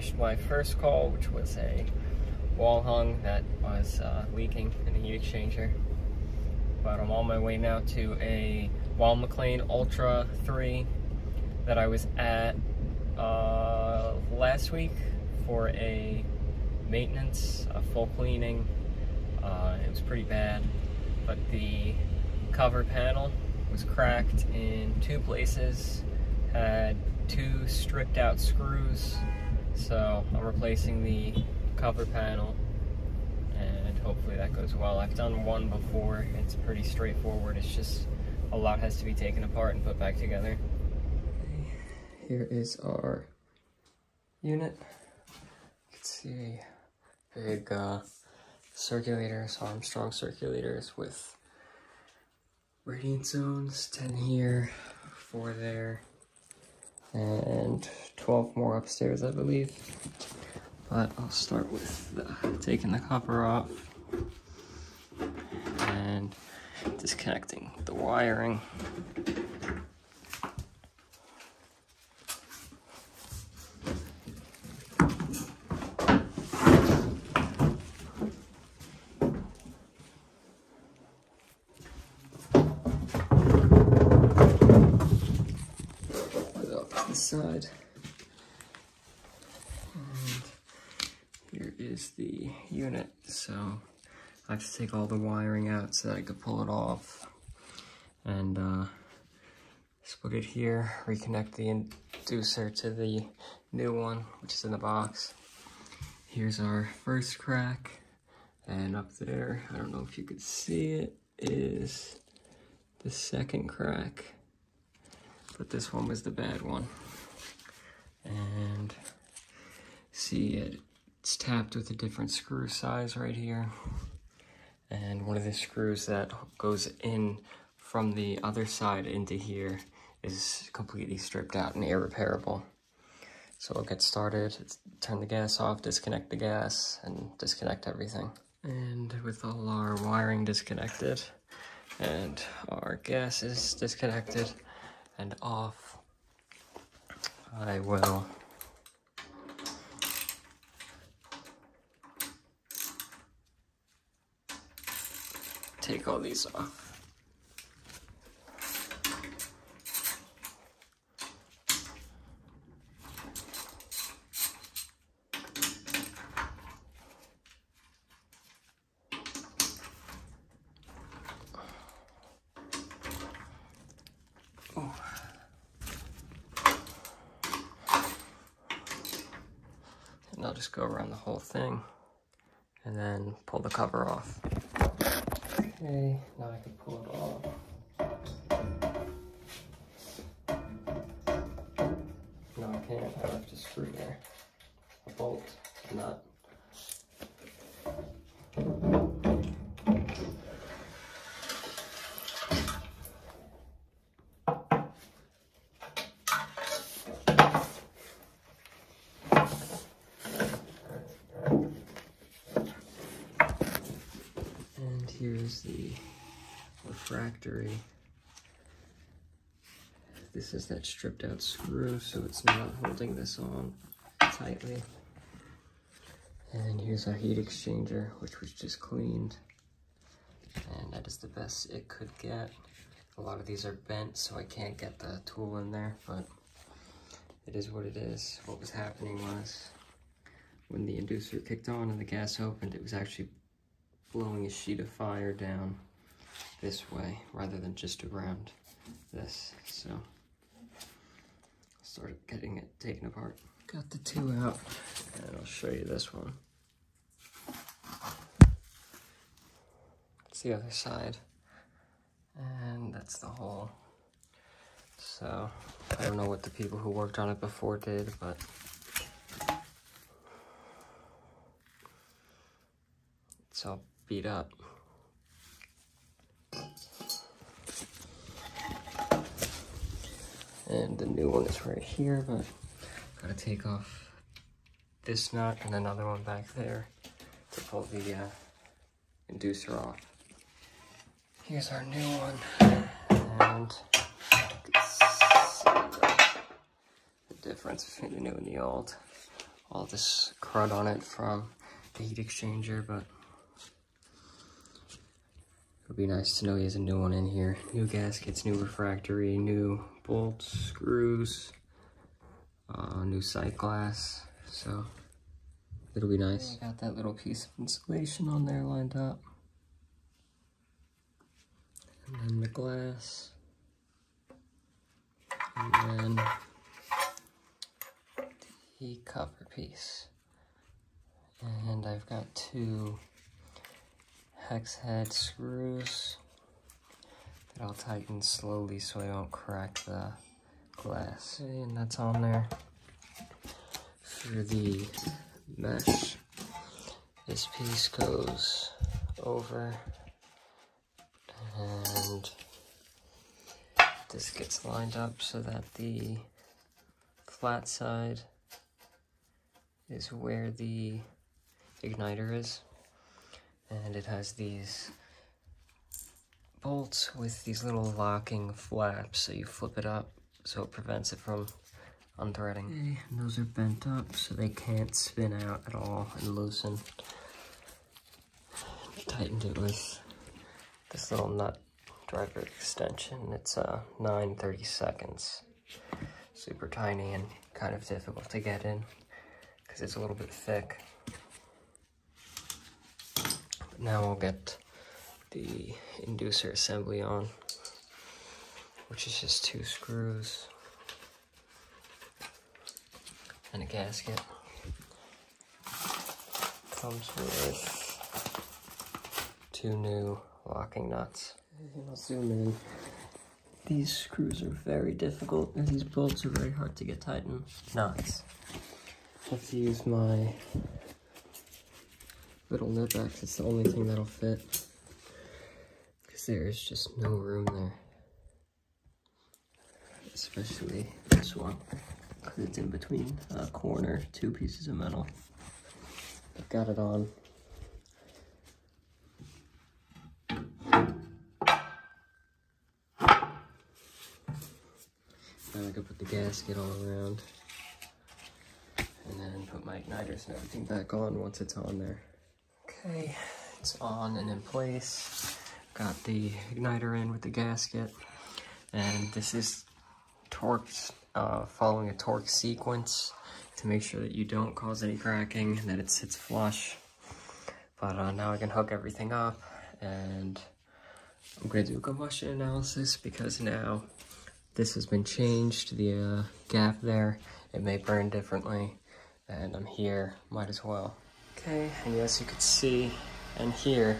finished my first call, which was a wall hung that was uh, leaking in the heat exchanger. But I'm on my way now to a Weil McLain Ultra 3 that I was at uh, last week for a maintenance, a full cleaning. Uh, it was pretty bad, but the cover panel was cracked in two places, had two stripped out screws, so I'm replacing the cover panel and hopefully that goes well. I've done one before, it's pretty straightforward, it's just a lot has to be taken apart and put back together. Here is our unit. You can see big uh, circulators, Armstrong circulators with radiant zones, 10 here, 4 there, and 12 more upstairs, I believe. But I'll start with the, taking the copper off and disconnecting the wiring. Side. And here is the unit. So I have to take all the wiring out so that I could pull it off. And uh, just put it here, reconnect the inducer to the new one, which is in the box. Here's our first crack. And up there, I don't know if you could see it, is the second crack. But this one was the bad one and see it, it's tapped with a different screw size right here. And one of the screws that goes in from the other side into here is completely stripped out and irreparable. So we'll get started, turn the gas off, disconnect the gas, and disconnect everything. And with all our wiring disconnected, and our gas is disconnected and off, I will take all these off. I'll just go around the whole thing and then pull the cover off. Okay, now I can pull it off. No, I can't. I have to screw there. A bolt, a nut. Here's the refractory. This is that stripped out screw, so it's not holding this on tightly. And here's our heat exchanger, which was just cleaned. And that is the best it could get. A lot of these are bent, so I can't get the tool in there, but it is what it is. What was happening was when the inducer kicked on and the gas opened, it was actually blowing a sheet of fire down this way rather than just around this. So I'll start getting it taken apart. Got the two out and I'll show you this one. It's the other side and that's the hole. So I don't know what the people who worked on it before did, but it's all beat up. And the new one is right here, but gotta take off this nut and another one back there to pull the uh, inducer off. Here's our new one, and the difference between the new and the old. all this crud on it from the heat exchanger, but it would be nice to know he has a new one in here. New gaskets, new refractory, new bolts, screws, uh, new sight glass, so it'll be nice. I got that little piece of insulation on there lined up. And then the glass. And then the cover piece. And I've got two hex head screws that I'll tighten slowly so I don't crack the glass. And that's on there. For the mesh, this piece goes over and this gets lined up so that the flat side is where the igniter is. And it has these bolts with these little locking flaps, so you flip it up so it prevents it from unthreading. Okay, those are bent up so they can't spin out at all and loosen. Tightened it with this little nut driver extension. It's uh, 9 30 seconds. Super tiny and kind of difficult to get in because it's a little bit thick. Now I'll get the inducer assembly on, which is just two screws and a gasket. Comes with two new locking nuts. I'll zoom in. These screws are very difficult and these bolts are very hard to get tightened. Nuts. I have to use my little Knipex. It's the only thing that'll fit. Because there is just no room there. Especially this one. Because it's in between a corner, two pieces of metal. I've got it on. Now I can put the gasket all around and then put my igniters and everything back on once it's on there. Okay, it's on and in place. Got the igniter in with the gasket, and this is torqued, uh, following a torque sequence to make sure that you don't cause any cracking and that it sits flush. But uh, now I can hook everything up, and I'm going to do a combustion analysis because now this has been changed, the uh, gap there, it may burn differently and I'm here, might as well. Okay, and yes, you can see and hear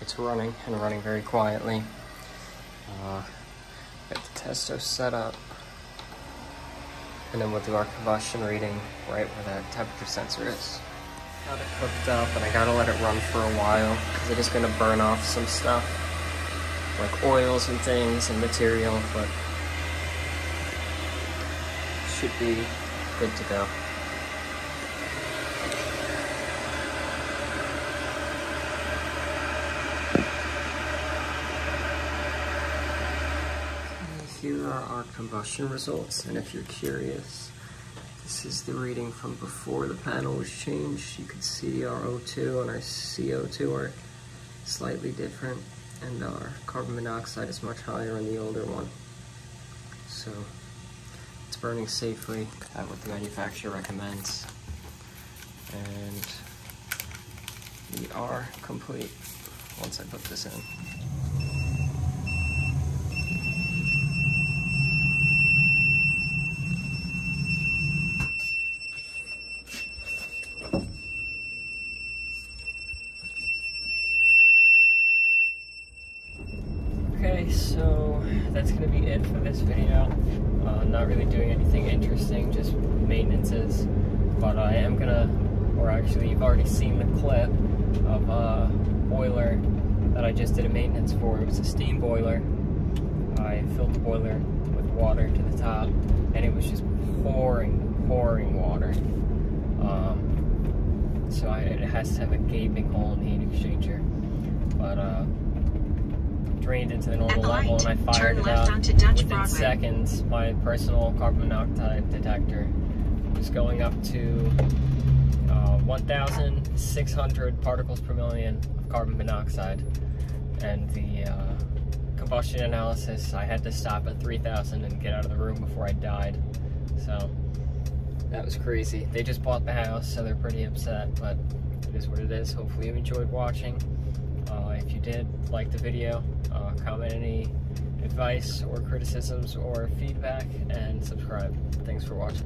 it's running and running very quietly. Uh, got the testo set up, and then we'll do our combustion reading right where that temperature sensor is. Got it hooked up, and I gotta let it run for a while because it is gonna burn off some stuff, like oils and things and material, but should be good to go. Here are our combustion results, and if you're curious, this is the reading from before the panel was changed. You can see our O2 and our CO2 are slightly different, and our carbon monoxide is much higher in the older one. So, it's burning safely at what the manufacturer recommends. And we are complete once I put this in. So that's going to be it for this video. Uh, not really doing anything interesting, just maintenances. But I am going to, or actually you've already seen the clip of a boiler that I just did a maintenance for. It was a steam boiler. I filled the boiler with water to the top and it was just pouring, pouring water. Um, so I, it has to have a gaping hole in the heat exchanger. But uh, drained into the normal level and I fired it up within Broadway. seconds. My personal carbon monoxide detector was going up to uh, 1,600 particles per million of carbon monoxide. And the uh, combustion analysis, I had to stop at 3,000 and get out of the room before I died. So that was crazy. They just bought the house, so they're pretty upset, but it is what it is. Hopefully you enjoyed watching. If you did, like the video, uh, comment any advice or criticisms or feedback, and subscribe. Thanks for watching.